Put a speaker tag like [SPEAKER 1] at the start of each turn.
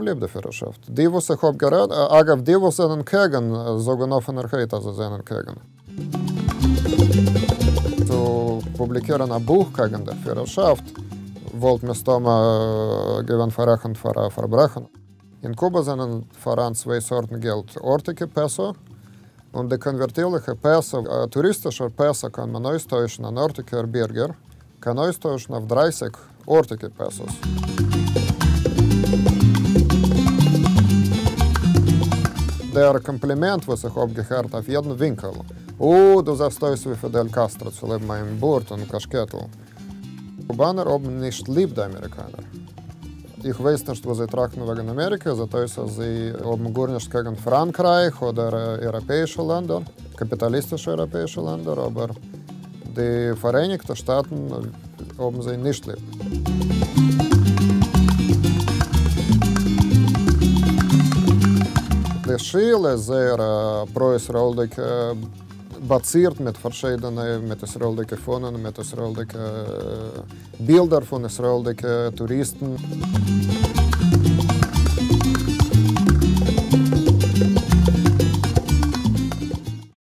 [SPEAKER 1] Lieb dafür geschafft. Die, ich hab gerät, agav, die, was einen Kegen, sogar auf einer Heid, also seinen Kegen. Zu publizieren ein Buch gegen die Führerschaft, wollte mir verrechnen für ein Verbrechen. In Kuba sind voran zwei Sorten Geld. Ortike Peso und die konvertierliche Peso, äh, touristische Peso kann man austauschen an Ortike Birger, kann austauschen auf 30 Ortike Pesos. det är komplement vad Сахоб Гехард av jednu vinkel. Och då zastoj sig Fidel Castro цілим моїм буртом кашкету. Кубани роб ніж ліп до американер. Их вейстнерство за трахнувеген Америки, зато и со за обмгурнешкеген Франкрайх, одер европейши лендер, капиталистиши европейши лендер, обер ди фареник, то штатн обмзай нишлип. der Schule sehr äh, preußrollig äh, basiert mit verschiedenen, mit der Schule von, mit der Schule äh, Bilder von der äh, Touristen.